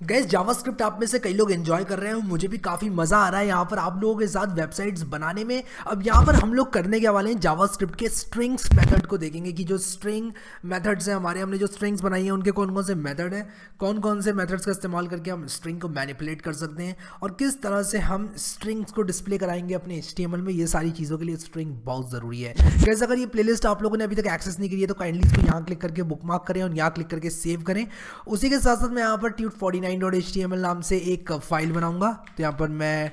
Gas JavaScript आप में से कई लोग एंजॉय कर रहे हैं, मुझे भी काफ़ी मज़ा आ रहा है यहाँ पर आप लोगों के साथ वेबसाइट्स बनाने में। अब यहाँ पर हम लोग करने के वाले हैं जावास्क्रिप्ट के स्ट्रिंग्स मेथड को देखेंगे कि जो स्ट्रिंग मेथड्स हैं हमारे, हमने जो स्ट्रिंग्स बनाई हैं, उनके कौन कौन से मेथड हैं कौन कौन से मेथड्स का इस्तेमाल करके हम स्ट्रिंग को मैनिपुलेट कर सकते हैं और किस तरह से हम स्ट्रिंग्स को डिस्प्ले कराएँगे अपने एच में, ये सारी चीज़ों के लिए स्ट्रिंग बहुत ज़रूरी है। गैस अगर ये प्ले आप लोगों ने अभी तक एक्सेस नहीं की है तो काइंडली इसको यहाँ क्लिक करके बुक मार्क करें और यहाँ क्लिक करके सेव करें। उसी के साथ साथ मैं यहाँ पर tut forty nine dot H T M L नाम से एक फ़ाइल बनाऊँगा। तो यहाँ पर मैं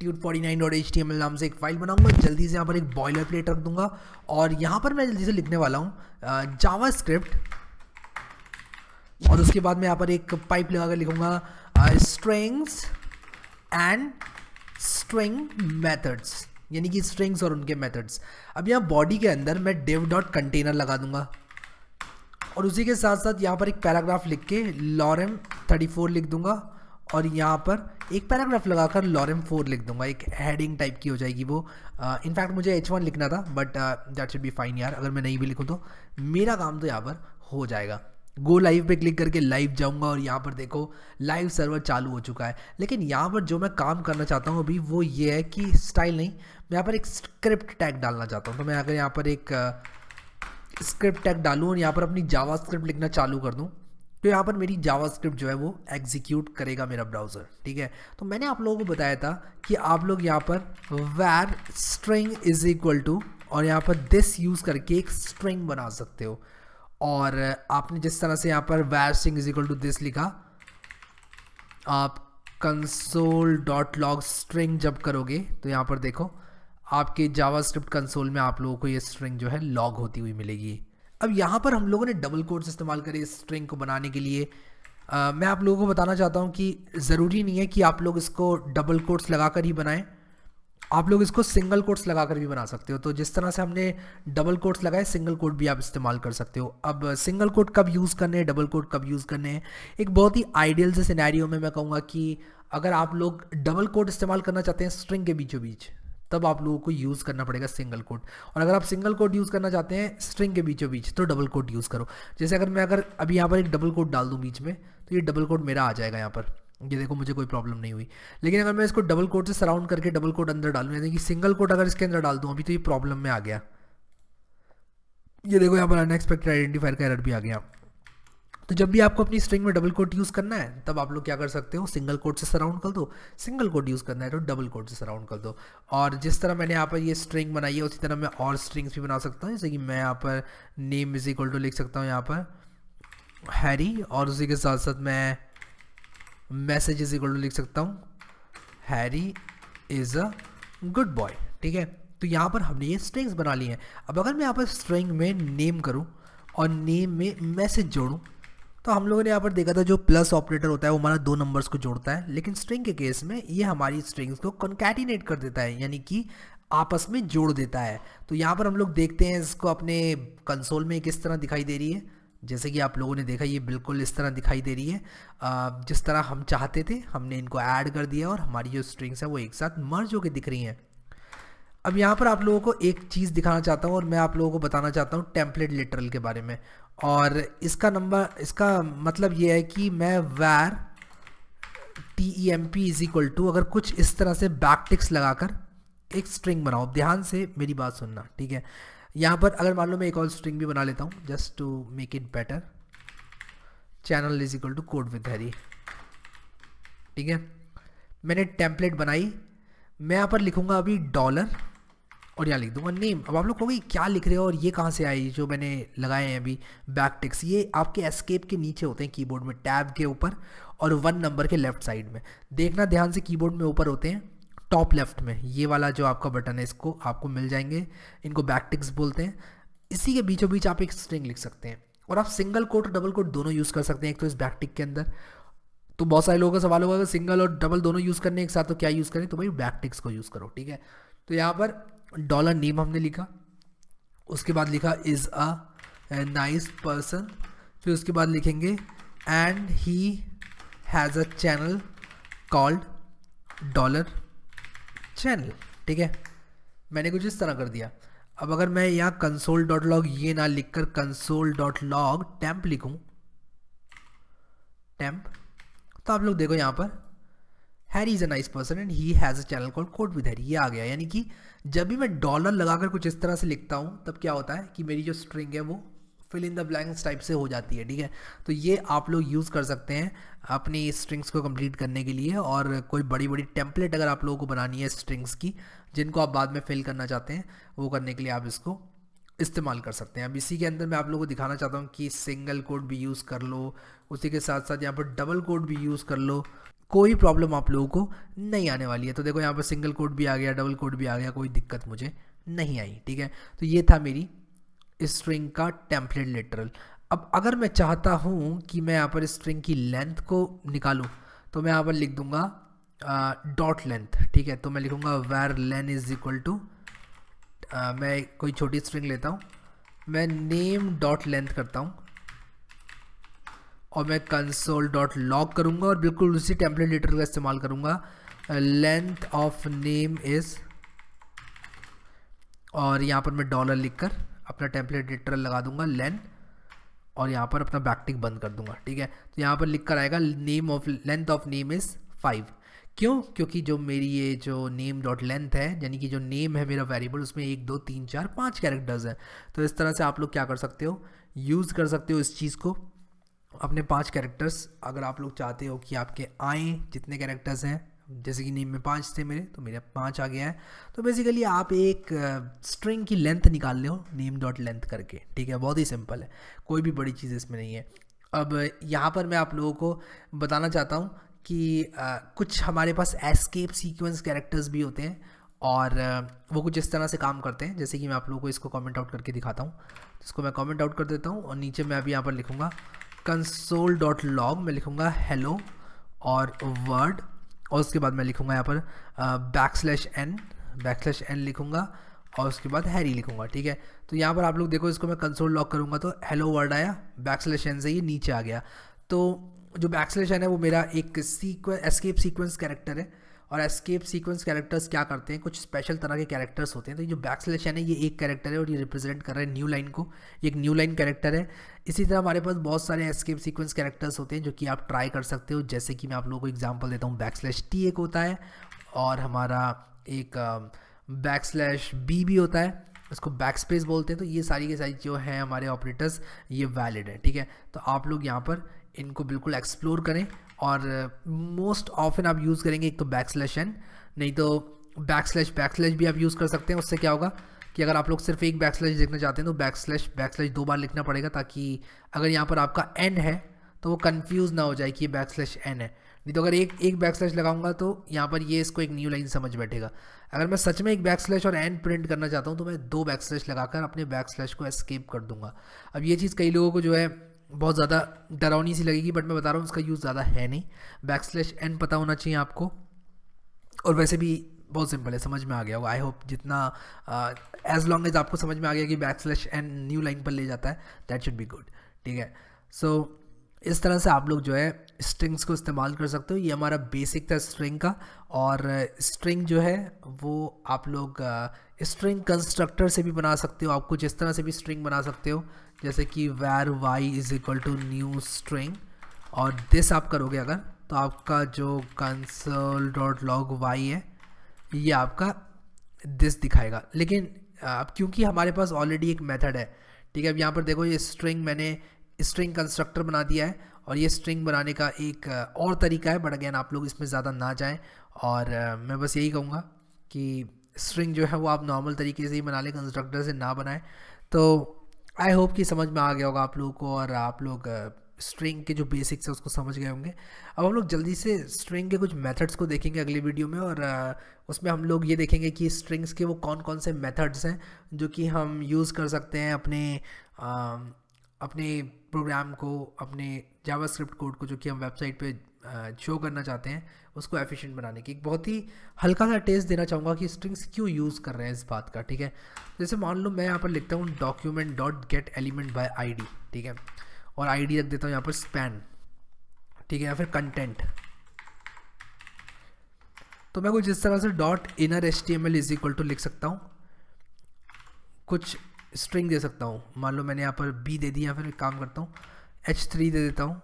tut forty nine dot H T M L नाम से एक फ़ाइल बनाऊँगा। जल्दी से यहाँ पर एक बॉयलर प्लेट रख दूँगा। और यहाँ पर मैं जल्दी से लिखने वाला हूँ जावा स्क्रिप्ट और उसके बाद मैं यहाँ पर एक पाइप लगा कर लिखूँगा स्ट्रिंग्स एंड स्ट्रिंग मेथड्स यानी कि स्ट्रिंग्स और उनके मेथड्स अब यहाँ बॉडी के अंदर मैं डिव डॉट कंटेनर लगा दूँगा। और उसी के साथ साथ यहाँ पर एक पैराग्राफ लिख के लॉरम थर्टी फोर लिख दूँगा और यहाँ पर एक पैराग्राफ लगाकर लॉरम फोर लिख दूँगा। एक हेडिंग टाइप की हो जाएगी वो। इनफैक्ट uh, मुझे एच वन लिखना था but that should be fine यार। अगर मैं नहीं भी लिखूँ तो। मेरा काम तो यहाँ पर हो जाएगा। गो लाइव पे क्लिक करके लाइव जाऊँगा और यहाँ पर देखो लाइव सर्वर चालू हो चुका है। लेकिन यहाँ पर जो मैं काम करना चाहता हूँ अभी वो ये है कि स्टाइल नहीं मैं यहाँ पर एक स्क्रिप्ट टैग डालना चाहता हूँ। तो मैं अगर यहाँ पर एक स्क्रिप्ट टैग डालूँ और यहाँ पर अपनी जावा स्क्रिप्ट लिखना चालू कर दूँ तो यहाँ पर मेरी जावा स्क्रिप्ट जो है वो एग्जीक्यूट करेगा मेरा ब्राउज़र ठीक है? तो मैंने आप लोगों को बताया था कि आप लोग यहाँ पर var string is equal to और यहाँ पर दिस यूज़ करके एक स्ट्रिंग बना सकते हो। और आपने जिस तरह से यहाँ पर var string is equal to this लिखा, आप कंसोल डॉट लॉग स्ट्रिंग जब करोगे तो यहाँ पर देखो, आपके जावा स्क्रिप्ट कंसोल में आप लोगों को ये स्ट्रिंग जो है लॉग होती हुई मिलेगी। अब यहाँ पर हम लोगों ने डबल कोड्स इस्तेमाल करे इस स्ट्रिंग को बनाने के लिए। आ, मैं आप लोगों को बताना चाहता हूँ कि ज़रूरी नहीं है कि आप लोग इसको डबल कोड्स लगाकर ही बनाएँ। आप लोग इसको सिंगल कोट्स लगाकर भी बना सकते हो। तो जिस तरह से हमने डबल कोट्स लगाए सिंगल कोट भी आप इस्तेमाल कर सकते हो। अब सिंगल कोट कब यूज़ करने हैं डबल कोट कब यूज़ करने हैं? एक बहुत ही आइडियल से सिनेरियो में मैं कहूँगा कि अगर आप लोग डबल कोट इस्तेमाल करना चाहते हैं स्ट्रिंग के बीचों बीच तब आप लोगों को यूज़ करना पड़ेगा सिंगल कोट और अगर आप सिंगल कोट यूज़ करना चाहते हैं स्ट्रिंग के बीचों बीच तो डबल कोट यूज़ करो. जैसे अगर मैं अगर अभी यहाँ पर एक डबल कोट डाल दूँ बीच में तो ये डबल कोट मेरा आ जाएगा यहाँ पर. ये देखो, मुझे कोई प्रॉब्लम नहीं हुई. लेकिन अगर मैं इसको डबल कोट से सराउंड करके डबल कोट अंदर डालूँ, यानी कि सिंगल कोट अगर इसके अंदर डाल दूँ, अभी तो ये प्रॉब्लम में आ गया. ये देखो, यहाँ पर अनएक्सपेक्टेड आइडेंटिफायर का एरर भी आ गया. तो जब भी आपको अपनी स्ट्रिंग में डबल कोट यूज़ करना है, तब आप लोग क्या कर सकते हो? सिंगल कोट से सराउंड कर दो। सिंगल कोट यूज़ करना है तो डबल कोट से सराउंड कर दो। और जिस तरह मैंने यहाँ पर ये स्ट्रिंग बनाई है, उसी तरह मैं और स्ट्रिंग्स भी बना सकता हूँ। जैसे कि मैं यहाँ पर नेम इज़ इक्वल टू लिख सकता हूँ यहाँ पर। हैरी और उसी के साथ साथ मैं मैसेज इज़ इक्वल टू लिख सकता हूँ। Harry is a good boy ठीक है? तो यहाँ पर हमने ये स्ट्रिंग्स बना ली हैं। अब अगर मैं यहाँ पर स्ट्रिंग में नेम करूँ और नेम में मैसेज जोड़ूँ तो हम लोगों ने यहाँ पर देखा था जो प्लस ऑपरेटर होता है, वो हमारा दो नंबर्स को जोड़ता है, लेकिन स्ट्रिंग के केस में ये हमारी स्ट्रिंग्स को कॉन्कैटिनेट कर देता है, यानी कि आपस में जोड़ देता है। तो यहाँ पर हम लोग देखते हैं इसको अपने कंसोल में किस तरह दिखाई दे रही है। जैसे कि आप लोगों ने देखा, ये बिल्कुल इस तरह दिखाई दे रही है। जिस तरह हम चाहते थे, हमने इनको ऐड कर दिया और हमारी जो स्ट्रिंग्स हैं, वो एक साथ मर्ज होकर दिख रही हैं। अब यहाँ पर आप लोगों को एक चीज़ दिखाना चाहता हूँ और मैं आप लोगों को बताना चाहता हूँ टेम्पलेट लिटरल के बारे में। और इसका नंबर इसका मतलब ये है कि मैं var T E M P is equal to अगर कुछ इस तरह से बैक टिक्स लगाकर एक स्ट्रिंग बनाओ ध्यान से मेरी बात सुनना, ठीक है? यहाँ पर अगर मान लो मैं एक और स्ट्रिंग भी बना लेता हूँ just to make it better channel is equal to code with Harry ठीक है? मैंने टेम्पलेट बनाई, मैं यहाँ पर लिखूँगा अभी डॉलर और यहाँ लिख दूँगा। नेम अब आप लोग कहोगे, क्या लिख रहे हो और ये कहाँ से आई जो मैंने लगाए हैं अभी बैक टिक्स ये आपके एस्केप के नीचे होते हैं कीबोर्ड में टैब के ऊपर और वन नंबर के लेफ़्ट साइड में। देखना ध्यान से कीबोर्ड में ऊपर होते हैं टॉप लेफ़्ट में। ये वाला जो आपका बटन है, इसको आपको मिल जाएँगे। इनको बैक टिक्स बोलते हैं। इसी के बीचों बीच आप एक स्ट्रिंग लिख सकते हैं और आप सिंगल कोट और डबल कोट दोनों यूज़ कर सकते हैं। एक तो इस बैक टिक के अंदर। तो बहुत सारे लोगों का सवाल होगा, अगर सिंगल और डबल दोनों यूज़ करने एक साथ तो क्या यूज़ करें? तो भाई बैक टिक्स को यूज़ करो, ठीक है? तो यहाँ पर डॉलर नेम हमने लिखा। उसके बाद लिखा इज़ अ नाइस पर्सन फिर उसके बाद लिखेंगे and he has a channel called dollar channel ठीक है? मैंने कुछ इस तरह कर दिया। अब अगर मैं यहाँ कंसोल डॉट लॉग ये ना लिखकर कंसोल डॉट लॉग टैंप लिखूँ। टैंप तो आप लोग देखो यहाँ पर। Harry is a nice person and he has a channel call code with Harry ये आ गया। यानी कि जब भी मैं डॉलर लगाकर कुछ इस तरह से लिखता हूँ, तब क्या होता है कि मेरी जो स्ट्रिंग है वो fill in the blanks type से हो जाती है, ठीक है? तो ये आप लोग यूज़ कर सकते हैं अपनी स्ट्रिंग्स को कंप्लीट करने के लिए और कोई बड़ी बड़ी टेम्पलेट अगर आप लोगों को बनानी है स्ट्रिंग्स की, जिनको आप बाद में फिल करना चाहते हैं, वो करने के लिए आप इसको इस्तेमाल कर सकते हैं। अब इसी के अंदर मैं आप लोगों को दिखाना चाहता हूँ कि सिंगल कोड भी यूज़ कर लो, उसी के साथ साथ यहाँ पर डबल कोड भी यूज़ कर लो। कोई प्रॉब्लम आप लोगों को नहीं आने वाली है। तो देखो, यहाँ पर सिंगल कोड भी आ गया, डबल कोड भी आ गया, कोई दिक्कत मुझे नहीं आई, ठीक है? तो ये था मेरी स्ट्रिंग का टेम्पलेट लिटरल। अब अगर मैं चाहता हूँ कि मैं यहाँ पर स्ट्रिंग की लेंथ को निकालूँ तो मैं यहाँ पर लिख दूँगा डॉट लेंथ, ठीक है? तो मैं लिखूँगा var len is equal to मैं कोई छोटी स्ट्रिंग लेता हूँ, मैं नेम डॉट लेंथ करता हूँ और मैं कंसोल डॉट लॉग करूँगा और बिल्कुल उसी टेम्पलेट लिटर का इस्तेमाल करूँगा। लेंथ ऑफ़ नेम इज़ और यहाँ पर मैं डॉलर लिखकर अपना टेम्पलेट लिटर लगा दूँगा लेन और यहाँ पर अपना बैकटिक बंद कर दूँगा, ठीक है? तो यहाँ पर लिख कर आएगा name of length of name is five क्यों? क्योंकि जो मेरी ये जो नेम डॉट लेंथ है, यानी कि जो नेम है मेरा वेरिएबल उसमें एक, दो, तीन, चार, पाँच कैरेक्टर्स हैं। तो इस तरह से आप लोग क्या कर सकते हो? यूज़ कर सकते हो इस चीज़ को। अपने पाँच कैरेक्टर्स अगर आप लोग चाहते हो कि आपके आए जितने कैरेक्टर्स हैं जैसे कि नेम में पाँच थे मेरे तो मेरे पाँच आ गया है। तो बेसिकली आप एक स्ट्रिंग की लेंथ निकाल ले हो नेम डॉट लेंथ करके ठीक है? बहुत ही सिंपल है। कोई भी बड़ी चीज़ इसमें नहीं है। अब यहाँ पर मैं आप लोगों को बताना चाहता हूँ कि आ, कुछ हमारे पास एस्केप सीक्वेंस कैरेक्टर्स भी होते हैं और वो कुछ इस तरह से काम करते हैं। जैसे कि मैं आप लोगों को इसको कमेंट आउट करके दिखाता हूँ। इसको मैं कमेंट आउट कर देता हूँ और नीचे मैं अभी यहाँ पर लिखूँगा कंसोल डॉट लॉग मैं लिखूँगा हेलो और वर्ड और उसके बाद मैं लिखूँगा यहाँ पर back slash N back slash N लिखूँगा और उसके बाद हैरी लिखूँगा, ठीक है? तो यहाँ पर आप लोग देखो, इसको मैं कंसोल लॉक करूँगा तो हेलो वर्ड आया बैक स्लैश एन से ये नीचे आ गया। तो जो बैक स्लैश एन है वो मेरा एक सीक्वेंस एस्केप सीक्वेंस कैरेक्टर है। और एस्केप सीक्वेंस कैरेक्टर्स क्या करते हैं? कुछ स्पेशल तरह के कैरेक्टर्स होते हैं। तो ये जो बैक स्लैश है ये एक कैरेक्टर है और ये रिप्रेजेंट कर रहा है न्यू लाइन को। ये एक न्यू लाइन कैरेक्टर है। इसी तरह हमारे पास बहुत सारे एस्केप सीक्वेंस कैरेक्टर्स होते हैं जो कि आप ट्राई कर सकते हो। जैसे कि मैं आप लोगों को एग्ज़ाम्पल देता हूँ बैक स्लैश टी एक होता है और हमारा एक बैक स्लैश बी भी होता है। इसको बैक स्पेस बोलते हैं। तो ये सारी के सारी जो है हमारे ऑपरेटर्स ये वैलिड है, ठीक है? तो आप लोग यहाँ पर इनको बिल्कुल एक्सप्लोर करें। और मोस्ट uh, ऑफन आप यूज़ करेंगे एक तो बैक स्लैश एन नहीं तो बैक स्लैश बैक स्लैश भी आप यूज़ कर सकते हैं। उससे क्या होगा कि अगर आप लोग सिर्फ़ एक बैक स्लैश देखना चाहते हैं तो बैक स्लैश बैक स्लैश दो बार लिखना पड़ेगा ताकि अगर यहाँ पर आपका एन है तो वो कन्फ्यूज़ ना हो जाए कि ये बैक स्लैश एन है। नहीं तो अगर एक एक बैक स्लैश लगाऊँगा तो यहाँ पर ये इसको एक न्यू लाइन समझ बैठेगा। अगर मैं सच में एक बैक स्लैश और एन प्रिंट करना चाहता हूँ तो मैं दो बैक स्लैश लगाकर अपने बैक स्लैश को एस्केप कर दूँगा। अब ये चीज़ कई लोगों को जो है बहुत ज़्यादा डरावनी सी लगेगी बट मैं बता रहा हूँ उसका यूज़ ज़्यादा है नहीं। बैक स्लैश एन पता होना चाहिए आपको। और वैसे भी बहुत सिंपल है समझ में आ गया होगा। आई होप जितना एज लॉन्ग एज आपको समझ में आ गया कि back slash N new line पर ले जाता है दैट शुड बी गुड ठीक है? सो so, इस तरह से आप लोग जो है स्ट्रिंग्स को इस्तेमाल कर सकते हो। ये हमारा बेसिक था स्ट्रिंग का और स्ट्रिंग जो है वो आप लोग स्ट्रिंग कंस्ट्रक्टर से भी बना सकते हो आप कुछ इस तरह से भी स्ट्रिंग बना सकते हो। जैसे कि var y is equal to new string और दिस आप करोगे अगर तो आपका जो कंसोल डॉट लॉग वाई है, ये आपका दिस दिखाएगा। लेकिन, अब क्योंकि हमारे पास ऑलरेडी एक मेथड है, ठीक है, अब यहाँ पर देखो ये स्ट्रिंग मैंने स्ट्रिंग कंस्ट्रक्टर बना दिया है, और ये स्ट्रिंग बनाने का एक, और तरीका है बट अगेन आप लोग इसमें ज़्यादा ना जाएँ। और, मैं बस यही कहूँगा कि स्ट्रिंग जो है वो आप नॉर्मल तरीके से ही बना लें कंस्ट्रक्टर से ना बनाएँ। तो आई होप कि समझ में आ गया होगा आप लोगों को और आप लोग स्ट्रिंग के जो बेसिक्स है उसको समझ गए होंगे। अब हम लोग जल्दी से स्ट्रिंग के कुछ मेथड्स को देखेंगे अगली वीडियो में और उसमें हम लोग ये देखेंगे कि स्ट्रिंग्स के वो कौन कौन से मेथड्स हैं जो कि हम यूज़ कर सकते हैं अपने आ, अपने प्रोग्राम को अपने जावास्क्रिप्ट कोड को जो कि हम वेबसाइट पे शो करना चाहते हैं, उसको एफिशिएंट बनाने की। एक बहुत ही हल्का सा टेस्ट देना चाहूँगा कि स्ट्रिंग्स क्यों यूज़ कर रहे हैं इस बात का, ठीक है? जैसे मान लो मैं यहाँ पर लिखता हूँ document dot get element by ID ठीक है? और आईडी रख देता हूँ यहाँ पर स्पैन ठीक है? या फिर कंटेंट तो मैं कुछ इस तरह से dot inner H T M L is equal to लिख सकता हूँ। कुछ स्ट्रिंग दे सकता हूँ। मान लो मैंने यहाँ पर बी दे दी या फिर काम करता हूँ एच थ्री दे देता हूँ।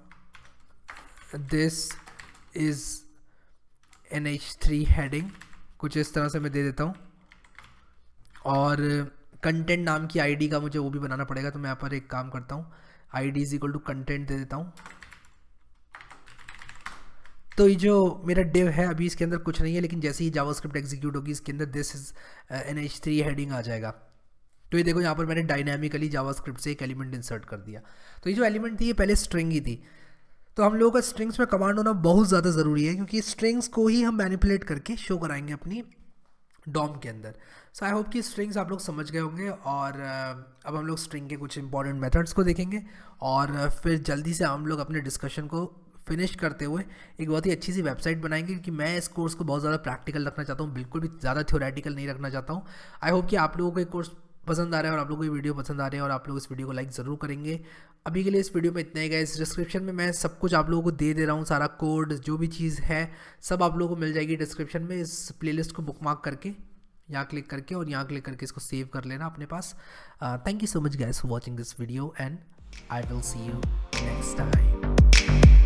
This is an H three heading कुछ इस तरह से मैं दे देता हूँ। और कंटेंट नाम की आईडी का मुझे वो भी बनाना पड़ेगा तो मैं यहाँ पर एक काम करता हूँ। I D is equal to content दे देता हूँ। तो ये जो मेरा डिव है, अभी इसके अंदर कुछ नहीं है, लेकिन जैसे ही जावास्क्रिप्ट एग्जीक्यूट होगी, इसके अंदर this is an H three heading आ जाएगा। तो ये देखो, यहाँ पर मैंने डायनामिकली जावास्क्रिप्ट से एक एलिमेंट इंसर्ट कर दिया। तो ये जो एलिमेंट थी, ये पहले स्ट्रिंग ही थी। तो हम लोगों का स्ट्रिंग्स में कमांड होना बहुत ज़्यादा ज़रूरी है क्योंकि स्ट्रिंग्स को ही हम मैनिपुलेट करके शो कराएँगे अपनी डॉम के अंदर। सो आई होप कि स्ट्रिंग्स आप लोग समझ गए होंगे और uh, अब हम लोग स्ट्रिंग के कुछ इंपॉर्टेंट मेथड्स को देखेंगे और uh, फिर जल्दी से हम लोग अपने डिस्कशन को फिनिश करते हुए एक बहुत ही अच्छी सी वेबसाइट बनाएँगे क्योंकि मैं इस कोर्स को बहुत ज़्यादा प्रैक्टिकल रखना चाहता हूँ बिल्कुल भी ज़्यादा थ्योरेटिकल नहीं रखना चाहता हूँ। आई होप कि आप लोगों को एक कोर्स पसंद आ रहा है और आप लोगों को ये वीडियो पसंद आ रहे हैं और आप लोग इस वीडियो को लाइक ज़रूर करेंगे। अभी के लिए इस वीडियो में इतना ही गया इस डिस्क्रिप्शन में मैं सब कुछ आप लोगों को दे दे रहा हूँ, सारा कोड जो भी चीज़ है, सब आप लोगों को मिल जाएगी डिस्क्रिप्शन में इस प्लेलिस्ट को बुकमार्क करके। यहाँ क्लिक करके और यहाँ क्लिक करके इसको सेव कर लेना अपने पास। Thank you so much guys for watching this video and I will see you next time